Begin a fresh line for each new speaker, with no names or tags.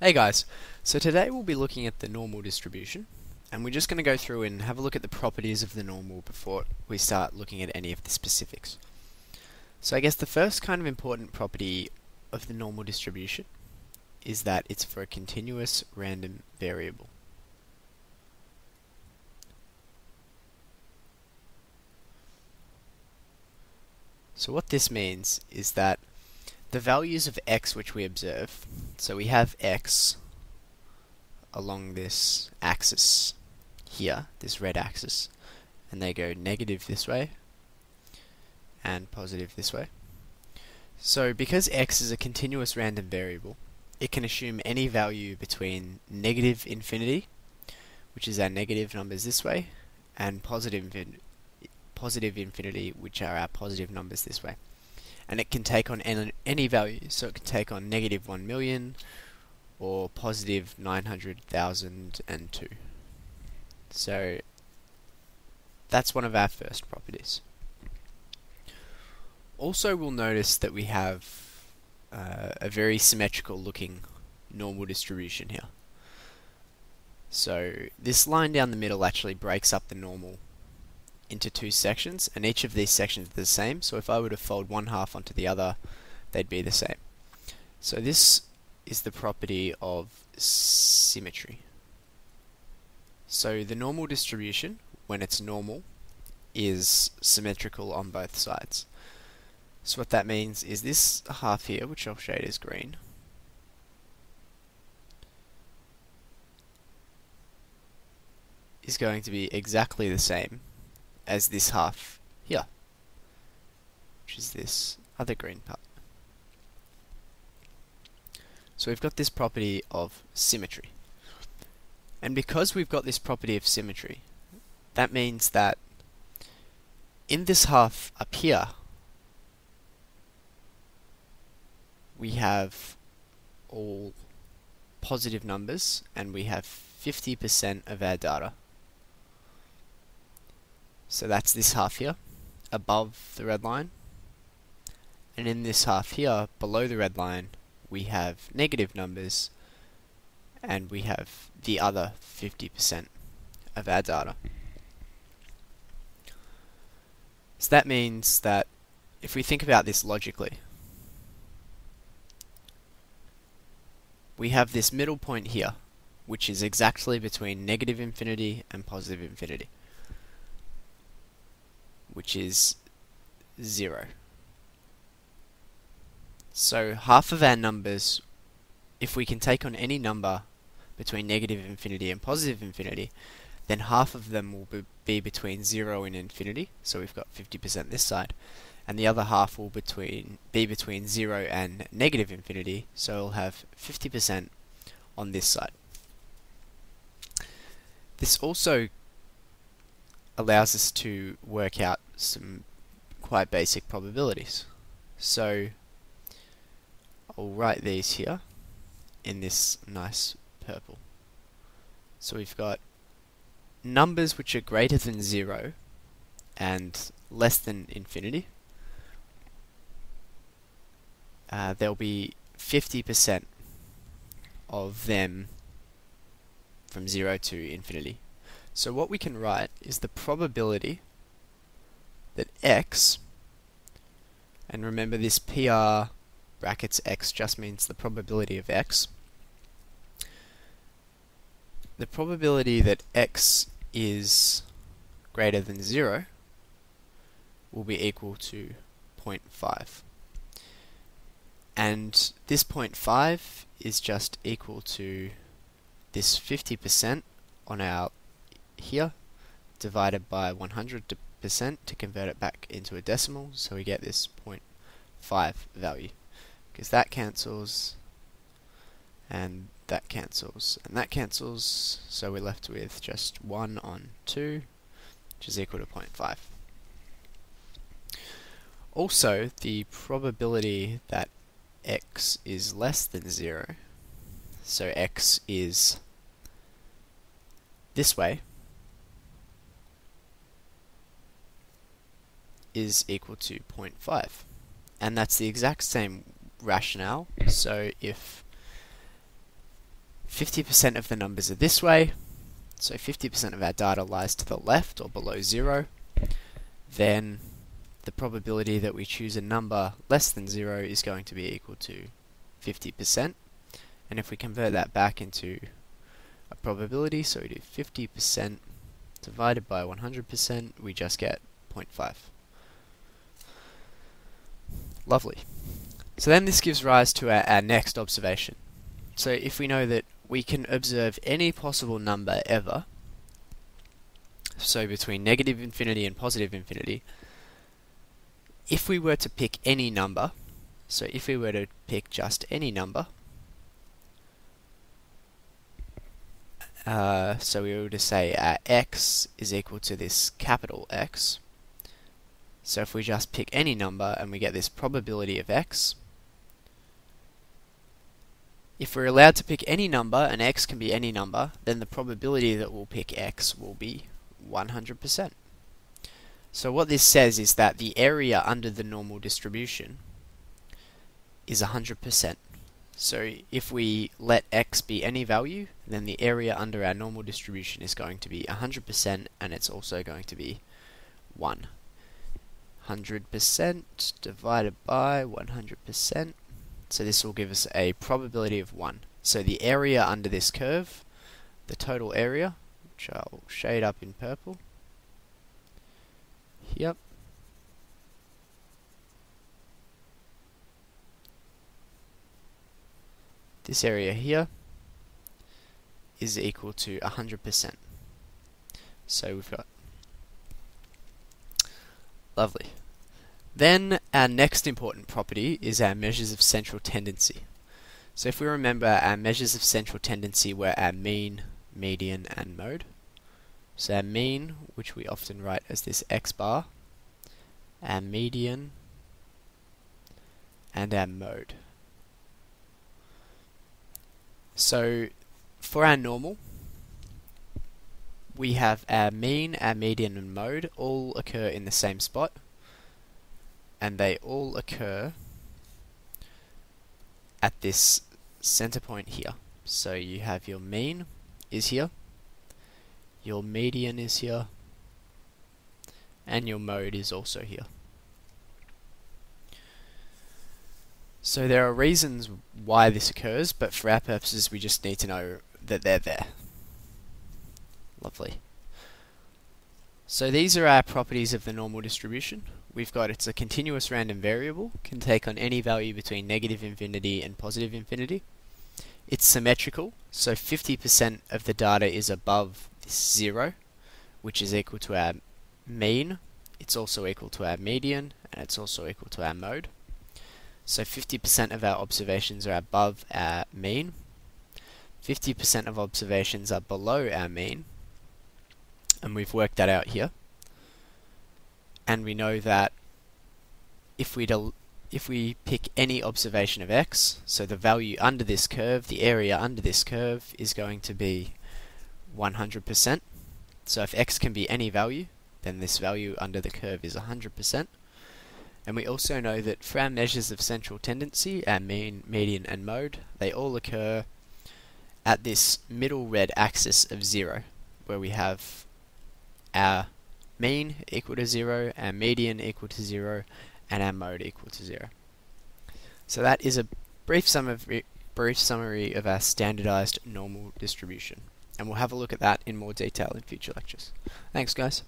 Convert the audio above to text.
Hey guys, so today we'll be looking at the normal distribution and we're just going to go through and have a look at the properties of the normal before we start looking at any of the specifics. So I guess the first kind of important property of the normal distribution is that it's for a continuous random variable. So what this means is that the values of x which we observe, so we have x along this axis here, this red axis, and they go negative this way and positive this way. So because x is a continuous random variable, it can assume any value between negative infinity, which is our negative numbers this way, and positive, infin positive infinity, which are our positive numbers this way and it can take on any, value. So it can take on negative 1 million or positive 900,002. So that's one of our first properties. Also we'll notice that we have uh, a very symmetrical looking normal distribution here. So this line down the middle actually breaks up the normal into two sections and each of these sections are the same so if I were to fold one half onto the other they'd be the same. So this is the property of symmetry. So the normal distribution when it's normal is symmetrical on both sides. So what that means is this half here, which I'll shade as green, is going to be exactly the same as this half here, which is this other green part. So we've got this property of symmetry. And because we've got this property of symmetry, that means that in this half up here, we have all positive numbers and we have 50% of our data so that's this half here, above the red line. And in this half here, below the red line, we have negative numbers, and we have the other 50% of our data. So that means that if we think about this logically, we have this middle point here, which is exactly between negative infinity and positive infinity which is 0. So half of our numbers, if we can take on any number between negative infinity and positive infinity, then half of them will be between 0 and infinity, so we've got 50% this side, and the other half will between be between 0 and negative infinity, so we'll have 50% on this side. This also allows us to work out some quite basic probabilities. So I'll write these here in this nice purple. So we've got numbers which are greater than 0 and less than infinity. Uh, there'll be 50% of them from 0 to infinity. So what we can write is the probability that x, and remember this PR brackets x just means the probability of x, the probability that x is greater than 0 will be equal to 0.5. And this 0.5 is just equal to this 50% on our here divided by 100% to convert it back into a decimal so we get this 0.5 value because that cancels and that cancels and that cancels so we're left with just 1 on 2 which is equal to 0.5 also the probability that x is less than 0 so x is this way is equal to 0.5. And that's the exact same rationale. So if 50% of the numbers are this way, so 50% of our data lies to the left or below zero, then the probability that we choose a number less than zero is going to be equal to 50%. And if we convert that back into a probability, so we do 50% divided by 100%, we just get 0.5. Lovely. So then this gives rise to our, our next observation. So if we know that we can observe any possible number ever, so between negative infinity and positive infinity, if we were to pick any number, so if we were to pick just any number, uh, so we were to say uh, x is equal to this capital X, so if we just pick any number and we get this probability of x, if we're allowed to pick any number, and x can be any number, then the probability that we'll pick x will be 100%. So what this says is that the area under the normal distribution is 100%. So if we let x be any value, then the area under our normal distribution is going to be 100% and it's also going to be 1. 100% divided by 100%. So this will give us a probability of 1. So the area under this curve, the total area, which I'll shade up in purple. Yep. This area here is equal to 100%. So we've got Lovely. Then our next important property is our measures of central tendency. So if we remember our measures of central tendency were our mean, median and mode. So our mean, which we often write as this x bar, our median and our mode. So for our normal, we have our mean, our median and mode all occur in the same spot and they all occur at this center point here. So you have your mean is here, your median is here, and your mode is also here. So there are reasons why this occurs, but for our purposes we just need to know that they're there. Lovely. So these are our properties of the normal distribution. We've got it's a continuous random variable, can take on any value between negative infinity and positive infinity. It's symmetrical, so 50% of the data is above this zero, which is equal to our mean. It's also equal to our median, and it's also equal to our mode. So 50% of our observations are above our mean. 50% of observations are below our mean, and we've worked that out here. And we know that if we if we pick any observation of x, so the value under this curve, the area under this curve is going to be 100%. So if x can be any value, then this value under the curve is 100%. And we also know that for our measures of central tendency, our mean, median and mode, they all occur at this middle red axis of 0, where we have our mean equal to 0, our median equal to 0, and our mode equal to 0. So that is a brief summary, brief summary of our standardized normal distribution. And we'll have a look at that in more detail in future lectures. Thanks guys.